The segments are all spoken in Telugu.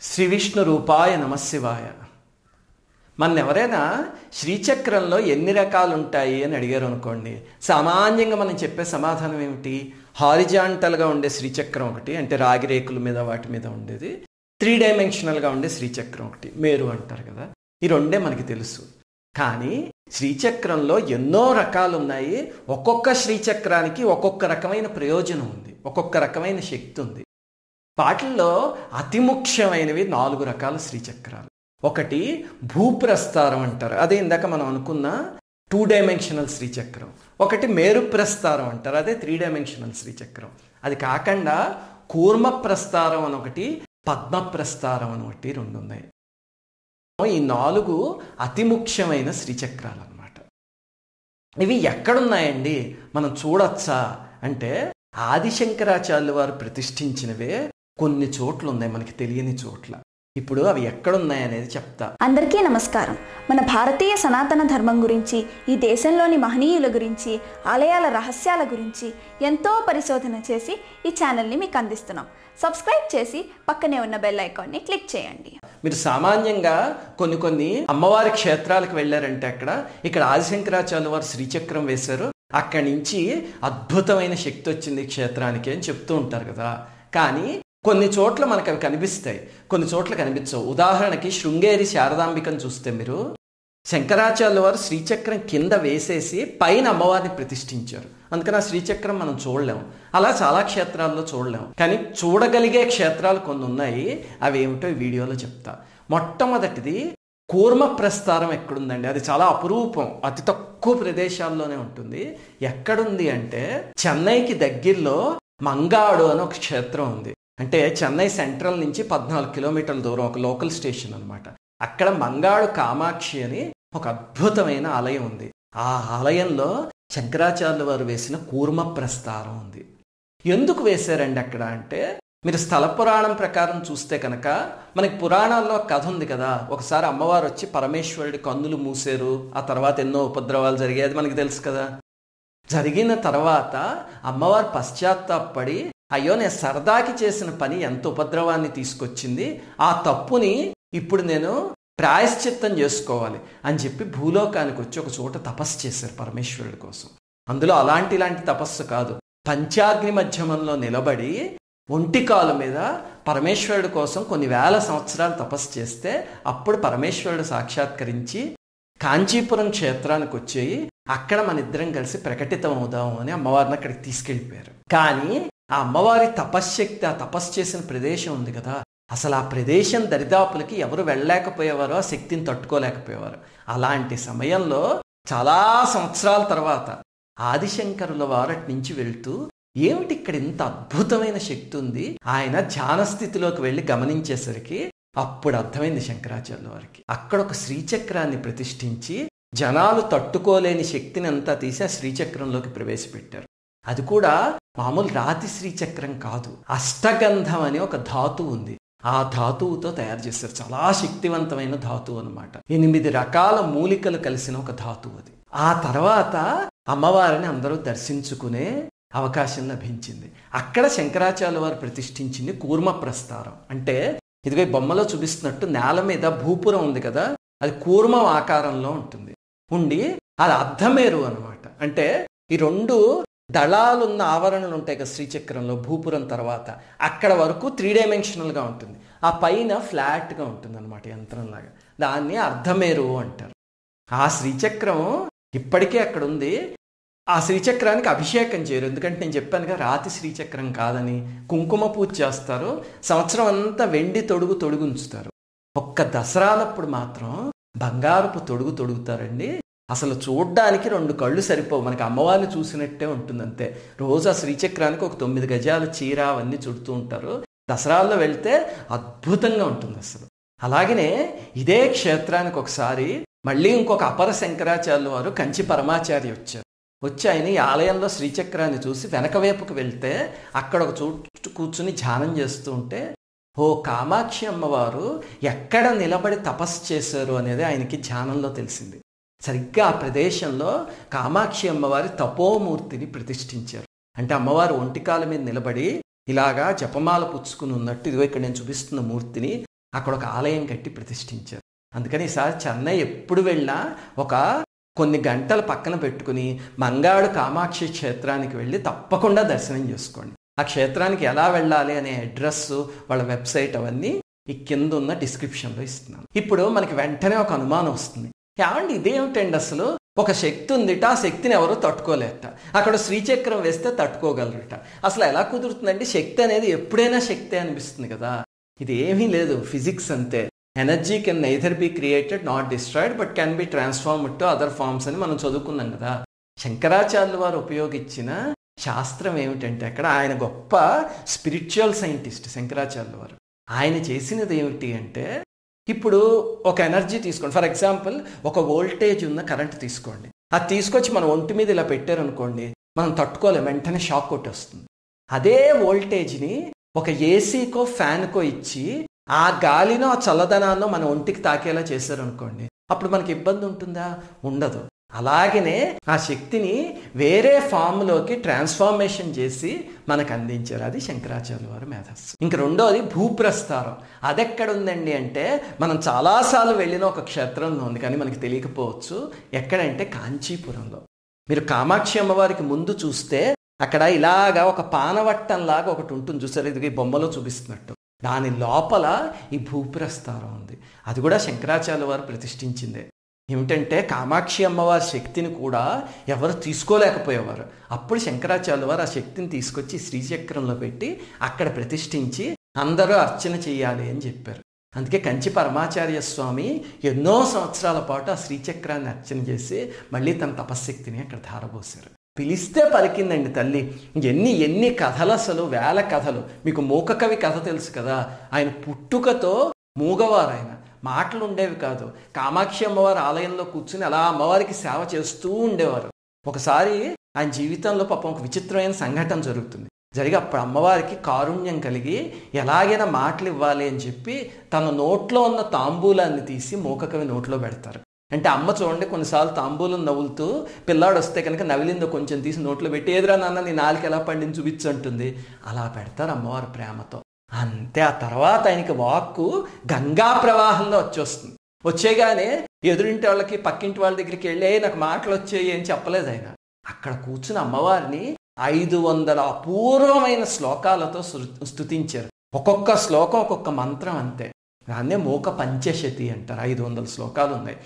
శ్రీ విష్ణు రూపాయ నమశివాయ మన ఎవరైనా శ్రీచక్రంలో ఎన్ని రకాలు ఉంటాయి అని అడిగారు అనుకోండి సామాన్యంగా మనం చెప్పే సమాధానం ఏమిటి? హారిజాంటల్గా ఉండే శ్రీచక్రం ఒకటి అంటే రాగి రేకుల మీద వాటి మీద ఉండేది. త్రీ డైమెన్షనల్గా ఉండే శ్రీచక్రం ఒకటి మేరు అంటారు కదా. ఈ రెండే మనకి తెలుసు. కానీ శ్రీచక్రంలో ఎన్నో రకాలు ఉన్నాయి ఒక్కొక్క శ్రీచక్రానికి ఒక్కొక్క రకమైన ప్రయోజనం ఉంది ఒక్కొక్క రకమైన శక్తి ఉంది. వాటిల్లో అతి ముఖ్యమైనవి నాలుగు రకాల శ్రీచక్రాలు. ఒకటి భూప్రస్తారం అంటారు. అదే ఇందాక మనం అనుకున్న టూ డైమెన్షనల్ శ్రీచక్రం. ఒకటి మేరు ప్రస్తారం అంటారు. అదే త్రీ డైమెన్షనల్ శ్రీచక్రం. అది కాకుండా కూర్మ ప్రస్తారం అని ఒకటి పద్మ ప్రస్తారం అని ఒకటి రెండు ఉన్నాయి ఈ నాలుగు అతి ముఖ్యమైన శ్రీచక్రాలు అన్నమాట ఇవి ఎక్కడున్నాయండి? మనం చూడొచ్చా? అంటే ఆదిశంకరాచార్యులు వారు ప్రతిష్ఠించినవే కొన్ని చోట్ల ఉన్నాయి మనకి తెలియని చోట్ల. ఇప్పుడు అవి ఎక్కడున్నాయి అనేది చెప్తా. అందరికీ నమస్కారం. మన భారతీయ సనాతన ధర్మం గురించి ఈ దేశంలోని మహనీయుల గురించి ఆలయాల రహస్యాల గురించి ఎంతో పరిశోధన చేసి ఈ ఛానల్ని మీకు అందిస్తున్నాం. సబ్స్క్రైబ్ చేసి పక్కనే ఉన్న బెల్ ఐకాన్ని క్లిక్ చేయండి. మీరు సామాన్యంగా కొన్ని కొన్ని అమ్మవారి క్షేత్రాలకు వెళ్ళారంటే అక్కడ ఇక్కడ ఆదిశంకరాచార్యులు వారు శ్రీచక్రం వేశారు. అక్కడి నుంచి అద్భుతమైన శక్తి వచ్చింది క్షేత్రానికి అని చెప్తూ ఉంటారు కదా. కానీ కొన్ని చోట్ల మనకు అవి కనిపిస్తాయి. కొన్ని చోట్ల కనిపించవు. ఉదాహరణకి శృంగేరి శారదాంబికను చూస్తే మీరు శంకరాచార్యుల వారు శ్రీచక్రం కింద వేసేసి పైన అమ్మవారిని ప్రతిష్ఠించారు. అందుకని ఆ శ్రీచక్రం మనం చూడలేం అలా చాలా క్షేత్రాల్లో చూడలేము. కానీ చూడగలిగే క్షేత్రాలు కొన్ని ఉన్నాయి. అవి ఏమిటో ఈ వీడియోలో చెప్తా. మొట్టమొదటిది కూర్మ ప్రస్థారం ఎక్కడుందండి? అది చాలా అపురూపం. అతి తక్కువ ప్రదేశాల్లోనే ఉంటుంది. ఎక్కడుంది అంటే చెన్నైకి దగ్గరలో మంగాడు అని ఒక క్షేత్రం ఉంది. అంటే చెన్నై సెంట్రల్ నుంచి పద్నాలుగు కిలోమీటర్ల దూరం ఒక లోకల్ స్టేషన్ అనమాట అక్కడ మంగాడు కామాక్షి అని ఒక అద్భుతమైన ఆలయం ఉంది. ఆ ఆలయంలో శంకరాచార్యుల వారు వేసిన కూర్మ ప్రస్తారం ఉంది. ఎందుకు వేశారండి అక్కడ అంటే మీరు స్థల పురాణం ప్రకారం చూస్తే కనుక మనకి పురాణాల్లో కథ ఉంది కదా ఒకసారి అమ్మవారు వచ్చి పరమేశ్వరుడి కన్నులు మూసారు ఆ తర్వాత ఎన్నో ఉపద్రవాలు జరిగాయి అది మనకి తెలుసు కదా. జరిగిన తర్వాత అమ్మవారు పశ్చాత్తాపడి అయ్యో నేను సరదాకి చేసిన పని ఎంత ఉపద్రవాన్ని తీసుకొచ్చింది? ఆ తప్పుని ఇప్పుడు నేను ప్రాయశ్చిత్తం చేసుకోవాలి అని చెప్పి భూలోకానికి వచ్చి ఒక చోట తపస్సు చేశారు పరమేశ్వరుడి కోసం. అందులో అలాంటి ఇలాంటి తపస్సు కాదు. పంచాగ్ని మధ్యమంలో నిలబడి ఒంటి కాలు మీద పరమేశ్వరుడి కోసం కొన్ని వేల సంవత్సరాలు తపస్సు చేస్తే అప్పుడు పరమేశ్వరుడు సాక్షాత్కరించి కాంచీపురం క్షేత్రానికి వచ్చేయి అక్కడ మన ఇద్దరం కలిసి ప్రకటితం అవుదాము అని అమ్మవారిని అక్కడికి తీసుకెళ్ళిపోయారు. కానీ ఆ అమ్మవారి తపశ్శక్తి ఆ తపస్సు చేసిన ప్రదేశం ఉంది కదా అసలు ఆ ప్రదేశం దరిదాపులకి ఎవరు వెళ్ళలేకపోయేవారో ఆ శక్తిని తట్టుకోలేకపోయేవారు. అలాంటి సమయంలో చాలా సంవత్సరాల తర్వాత ఆదిశంకరుల వారటి నుంచి వెళ్తూ ఏమిటి ఇక్కడ ఇంత అద్భుతమైన శక్తి ఉంది? ఆయన ధ్యాన స్థితిలోకి వెళ్ళి గమనించేసరికి అప్పుడు అర్థమైంది శంకరాచార్యుల వారికి. అక్కడ ఒక శ్రీచక్రాన్ని ప్రతిష్ఠించి జనాలు తట్టుకోలేని శక్తిని అంతా తీసి ఆ శ్రీచక్రంలోకి ప్రవేశపెట్టారు. అది కూడా మామూలు రాతి శ్రీచక్రం కాదు. అష్టగంధం అని ఒక ధాతువు ఉంది. ఆ ధాతువుతో తయారు చేస్తారు చాలా శక్తివంతమైన ధాతువు అనమాట ఎనిమిది రకాల మూలికలు కలిసిన ఒక ధాతువు అది. ఆ తర్వాత అమ్మవారిని అందరూ దర్శించుకునే అవకాశం లభించింది. అక్కడ శంకరాచార్య వారు ప్రతిష్ఠించింది కూర్మ ప్రస్తారం. అంటే ఇదిగో బొమ్మలో చూపిస్తున్నట్టు నేల మీద భూపురం ఉంది కదా అది కూర్మం ఆకారంలో ఉంటుంది. ఉండి అది అర్ధమేరు అనమాట అంటే ఈ రెండు దళాలున్న ఆవరణలు ఉంటాయి కదా శ్రీచక్రంలో భూపురం తర్వాత. అక్కడ వరకు త్రీ డైమెన్షనల్గా ఉంటుంది. ఆ పైన ఫ్లాట్గా ఉంటుంది అనమాట యంత్రంలాగా. దాన్ని అర్ధమేరు అంటారు. ఆ శ్రీచక్రం ఇప్పటికే అక్కడ ఉంది ఆ శ్రీచక్రానికి అభిషేకం చేయరు. ఎందుకంటే నేను చెప్పానుగా రాతి శ్రీచక్రం కాదని కుంకుమ పూజ చేస్తారు. సంవత్సరం అంతా వెండి తొడుగు తొడుగు ఉంచుతారు. ఒక్క దసరాలప్పుడు మాత్రం బంగారపు తొడుగు తొడుగుతారండి. అసలు చూడ్డానికి రెండు కళ్ళు సరిపోవు. మనకి అమ్మవారిని చూసినట్టే ఉంటుంది అంతే రోజు ఆ శ్రీచక్రానికి ఒక తొమ్మిది గజాల చీర అవన్నీ చుడుతూ ఉంటారు. దసరాల్లో వెళ్తే అద్భుతంగా ఉంటుంది అసలు. అలాగనే ఇదే క్షేత్రానికి ఒకసారి మళ్ళీ ఇంకొక అపర శంకరాచార్యుల వారు కంచి పరమాచార్య వచ్చారు. వచ్చి ఆయన ఈ ఆలయంలో శ్రీచక్రాన్ని చూసి వెనక వైపుకు వెళ్తే అక్కడ ఒక చోటు కూర్చుని ధ్యానం చేస్తూ ఉంటే ఓ కామాక్షి అమ్మవారు ఎక్కడ నిలబడి తపస్సు చేశారు అనేది ఆయనకి ధ్యానంలో తెలిసింది. సరిగ్గా ఆ ప్రదేశంలో కామాక్షి అమ్మవారి తపోమూర్తిని ప్రతిష్ఠించారు. అంటే అమ్మవారు ఒంటికాల మీద నిలబడి ఇలాగా జపమాల పుచ్చుకుని ఉన్నట్టు ఇదిగో ఇక్కడ నేను చూపిస్తున్న మూర్తిని అక్కడ ఒక ఆలయం కట్టి ప్రతిష్ఠించారు. అందుకని ఈసారి చెన్నై ఎప్పుడు వెళ్ళినా ఒక కొన్ని గంటలు పక్కన పెట్టుకుని మంగాడు కామాక్షి క్షేత్రానికి వెళ్ళి తప్పకుండా దర్శనం చేసుకోండి. ఆ క్షేత్రానికి ఎలా వెళ్ళాలి అనే అడ్రస్ వాళ్ళ వెబ్సైట్ అవన్నీ ఈ కింద ఉన్న డిస్క్రిప్షన్లో ఇస్తున్నాను. ఇప్పుడు మనకి వెంటనే ఒక అనుమానం వస్తుంది. ఏమండి ఇదేమిటండి అసలు? ఒక శక్తి ఉందిట ఆ శక్తిని ఎవరు తట్టుకోలేట అక్కడ శ్రీచక్రం వేస్తే తట్టుకోగలరట. అసలు ఎలా కుదురుతుందండి? శక్తి అనేది ఎప్పుడైనా శక్తి అనిపిస్తుంది కదా. ఇది ఏమీ లేదు ఫిజిక్స్ అంతే. Energy can neither be created not destroyed but can be transform to other forms అని మనం చదువుకున్నాం కదా. శంకరాచార్యులు వారు ఉపయోగించిన శాస్త్రం ఏమిటంటే అక్కడ ఆయన గొప్ప స్పిరిచువల్ సైంటిస్ట్ శంకరాచార్యులు వారు. ఆయన చేసినది ఏమిటి అంటే ఇప్పుడు ఒక ఎనర్జీ తీసుకోండి. ఫర్ ఎగ్జాంపుల్ ఒక వోల్టేజ్ ఉన్న కరెంట్ తీసుకోండి. అది తీసుకొచ్చి మన ఒంటి మీద ఇలా పెట్టారనుకోండి మనం తట్టుకోలేం. వెంటనే షాక్ కొట్టేస్తుంది. అదే వోల్టేజ్ని ఒక ఏసీకో ఫ్యాన్కో ఇచ్చి ఆ గాలినో ఆ చల్లదనాన్నో మన ఒంటికి తాకేలా చేశారనుకోండి అప్పుడు మనకి ఇబ్బంది ఉంటుందా? ఉండదు. అలాగనే ఆ శక్తిని వేరే ఫామ్లోకి ట్రాన్స్ఫార్మేషన్ చేసి మనకు అందించారు. అది శంకరాచార్య వారి మేధస్సు. ఇంక రెండోది భూప్రస్థారం అదెక్కడ ఉందండి అంటే మనం చాలాసార్లు వెళ్ళిన ఒక క్షేత్రంలో ఉంది కానీ మనకి తెలియకపోవచ్చు. ఎక్కడంటే కాంచీపురంలో. మీరు కామాక్షి అమ్మవారికి ముందు చూస్తే అక్కడ ఇలాగా ఒక పానవట్టం లాగా ఒకటి ఉంటుంది చూసారు? ఇది బొమ్మలో చూపిస్తున్నట్టు. దాని లోపల ఈ భూప్రస్థారం ఉంది. అది కూడా శంకరాచార్య వారు ప్రతిష్ఠించిందే. ఏమిటంటే కామాక్షి అమ్మవారి శక్తిని కూడా ఎవరు తీసుకోలేకపోయేవారు. అప్పుడు శంకరాచార్యుల వారు ఆ శక్తిని తీసుకొచ్చి శ్రీచక్రంలో పెట్టి అక్కడ ప్రతిష్ఠించి అందరూ అర్చన చేయాలి అని చెప్పారు. అందుకే కంచి పరమాచార్య స్వామి ఎన్నో సంవత్సరాల పాటు ఆ శ్రీచక్రాన్ని అర్చన చేసి మళ్ళీ తన తపశ్శక్తిని అక్కడ ధారబోశారు పిలిస్తే పలికిందండి తల్లి ఎన్ని ఎన్ని కథలు అసలు వేల కథలు. మీకు మూక కవి కథ తెలుసు కదా ఆయన పుట్టుకతో మూగవారు ఆయన మాటలు ఉండేవి కాదు. కామాక్షి అమ్మవారి ఆలయంలో కూర్చుని అలా అమ్మవారికి సేవ చేస్తూ ఉండేవారు. ఒకసారి ఆయన జీవితంలో పాపం ఒక విచిత్రమైన సంఘటన జరుగుతుంది. జరిగి అప్పుడు అమ్మవారికి కారుణ్యం కలిగి ఎలాగైనా మాటలు ఇవ్వాలి అని చెప్పి తన నోట్లో ఉన్న తాంబూలాన్ని తీసి మూకకవి నోట్లో పెడతారు. అంటే అమ్మ చూడండి కొన్నిసార్లు తాంబూలం నవ్వులుతూ పిల్లాడు వస్తే కనుక నవిలిందో కొంచెం తీసి నోట్లో పెట్టి ఎదురా నాన్న నీ నాలుగు ఎలా పండించి చూపించంటుంది అలా పెడతారు అమ్మవారి ప్రేమతో. అంతే ఆ తర్వాత ఆయనకి వాక్కు గంగా ప్రవాహంలో వచ్చేస్తుంది. వచ్చేగానే ఎదురింటి వాళ్ళకి పక్కింటి వాళ్ళ దగ్గరికి వెళ్ళే నాకు మాటలు వచ్చాయి అని చెప్పలేదు ఆయన. అక్కడ కూర్చుని అమ్మవారిని ఐదు వందల అపూర్వమైన శ్లోకాలతో స్థుతించారు ఒక్కొక్క శ్లోకం ఒక్కొక్క మంత్రం అంతే. దాన్నే మూక పంచశతి అంటారు. ఐదు వందల శ్లోకాలు ఉన్నాయి.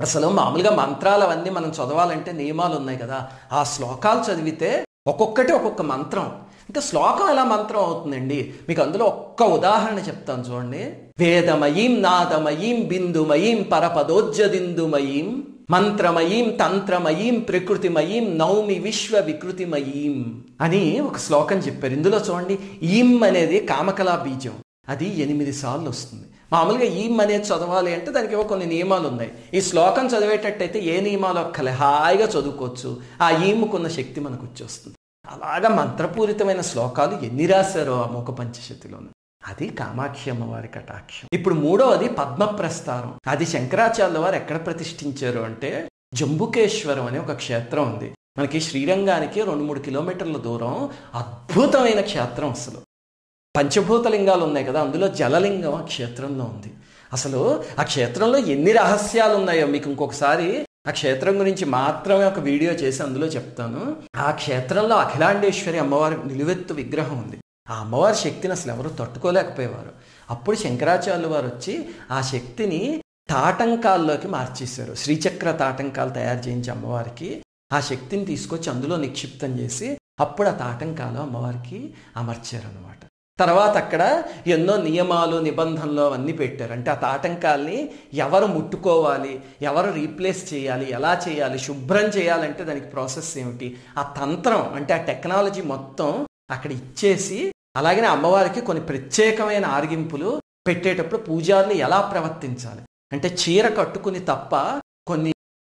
అసలు మామూలుగా మంత్రాలు అవన్నీ మనం చదవాలంటే నియమాలు ఉన్నాయి కదా. ఆ శ్లోకాలు చదివితే ఒక్కొక్కటి ఒక్కొక్క మంత్రం. ఇంకా శ్లోకం ఎలా మంత్రం అవుతుందండి? మీకు అందులో ఒక్క ఉదాహరణ చెప్తాను చూడండి. వేదమయీం నాదమయీం బిందుమయీం పరపదోజ్జదిందుమయీం మంత్రమయీం తంత్రమయీం ప్రకృతిమయీం నౌమి విశ్వ వికృతిమయీం అని ఒక శ్లోకం చెప్పారు. ఇందులో చూడండి ఈం అనేది కామకలా బీజం. అది ఎనిమిది సార్లు వస్తుంది. మామూలుగా ఈం అనేది చదవాలి అంటే దానికి ఏవో కొన్ని నియమాలు ఉన్నాయి. ఈ శ్లోకం చదివేటట్టయితే ఏ నియమాలు ఒక్కలే హాయిగా చదువుకోవచ్చు. ఆ ఈముకున్న శక్తి మనకు వచ్చేస్తుంది. అలాగా మంత్రపూరితమైన శ్లోకాలు ఎన్ని రాశారో ఆ మూక పంచశతిలోను అది కామాక్షి అమ్మవారి కటాక్షం. ఇప్పుడు మూడవది పద్మప్రస్థానం. అది శంకరాచార్యుల వారు ఎక్కడ ప్రతిష్ఠించారు అంటే జంబుకేశ్వరం అనే ఒక క్షేత్రం ఉంది. మనకి శ్రీరంగానికి రెండు మూడు కిలోమీటర్ల దూరం అద్భుతమైన క్షేత్రం అసలు. పంచభూత లింగాలు ఉన్నాయి కదా అందులో జలలింగం ఆ క్షేత్రంలో ఉంది. అసలు ఆ క్షేత్రంలో ఎన్ని రహస్యాలు ఉన్నాయో మీకు ఇంకొకసారి ఆ క్షేత్రం గురించి మాత్రమే ఒక వీడియో చేసి అందులో చెప్తాను. ఆ క్షేత్రంలో అఖిలాండేశ్వరి అమ్మవారి నిలువెత్తు విగ్రహం ఉంది. ఆ అమ్మవారి శక్తిని అసలు ఎవరు తట్టుకోలేకపోయేవారు. అప్పుడు శంకరాచార్యులు వారు వచ్చి ఆ శక్తిని తాటంకాల్లోకి మార్చేశారు. శ్రీచక్ర తాటంకాలు తయారు చేయించి అమ్మవారికి ఆ శక్తిని తీసుకొచ్చి అందులో నిక్షిప్తం చేసి అప్పుడు ఆ తాటంకాలు అమ్మవారికి అమర్చారు అనమాట తర్వాత అక్కడ ఎన్నో నియమాలు నిబంధనలు అవన్నీ పెట్టారు. అంటే ఆ తాటంకాల్ని ఎవరు ముట్టుకోవాలి ఎవరు రీప్లేస్ చేయాలి ఎలా చేయాలి శుభ్రం చేయాలంటే దానికి ప్రాసెస్ ఏమిటి? ఆ తంత్రం అంటే ఆ టెక్నాలజీ మొత్తం అక్కడ ఇచ్చేసి అలాగనే అమ్మవారికి కొన్ని ప్రత్యేకమైన ఆర్గింపులు పెట్టేటప్పుడు పూజారులు ఎలా ప్రవర్తించాలి? అంటే చీర కట్టుకుని తప్ప కొన్ని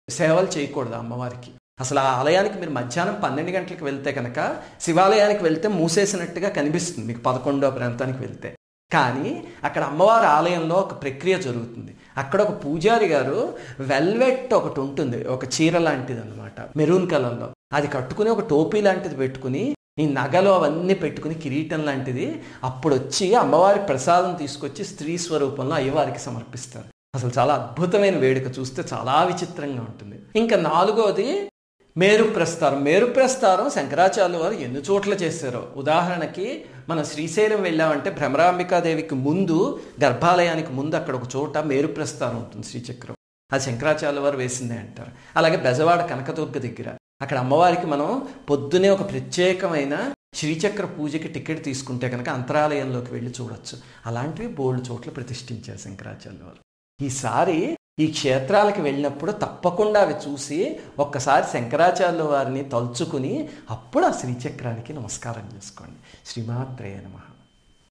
సేవలు చేయకూడదు అమ్మవారికి. అసలు ఆ ఆలయానికి మీరు మధ్యాహ్నం పన్నెండు గంటలకు వెళ్తే కనుక శివాలయానికి వెళ్తే మూసేసినట్టుగా కనిపిస్తుంది మీకు పదకొండో ప్రాంతానికి వెళ్తే. కానీ అక్కడ అమ్మవారి ఆలయంలో ఒక ప్రక్రియ జరుగుతుంది. అక్కడ ఒక పూజారి గారు వెల్వెట్ ఒకటి ఉంటుంది ఒక చీర లాంటిది అనమాట మెరూన్ కలర్లో. అది కట్టుకుని ఒక టోపీ లాంటిది పెట్టుకుని ఈ నగలు అవన్నీ పెట్టుకుని కిరీటం లాంటిది అప్పుడు వచ్చి అమ్మవారి ప్రసాదం తీసుకొచ్చి స్త్రీ స్వరూపంలో అయ్యవారికి సమర్పిస్తారు. అసలు చాలా అద్భుతమైన వేడుక చూస్తే చాలా విచిత్రంగా ఉంటుంది. ఇంకా నాలుగోది మేరు ప్రస్తారం. మేరు ప్రస్తారం శంకరాచార్య వారు ఎన్ని చోట్ల చేశారో. ఉదాహరణకి మనం శ్రీశైలం వెళ్ళామంటే భ్రమరాంబికాదేవికి ముందు గర్భాలయానికి ముందు అక్కడ ఒక చోట మేరు ప్రస్తారం ఉంటుంది శ్రీచక్రం. అది శంకరాచార్య వారు వేసిందే అంటారు. అలాగే బెజవాడ కనకదుర్గ దగ్గర. అక్కడ అమ్మవారికి మనం పొద్దునే ఒక ప్రత్యేకమైన శ్రీచక్ర పూజకి టికెట్ తీసుకుంటే కనుక అంతరాలయంలోకి వెళ్ళి చూడొచ్చు. అలాంటివి బోల్డ్ చోట్ల ప్రతిష్ఠించారు శంకరాచార్య వారు. ఈసారి ఈ క్షేత్రాలకు వెళ్ళినప్పుడు తప్పకుండా అవి చూసి ఒక్కసారి శంకరాచార్యుల వారిని తలుచుకుని అప్పుడు ఆ శ్రీచక్రానికి నమస్కారం చేసుకోండి. శ్రీమాత్రేయ నమః.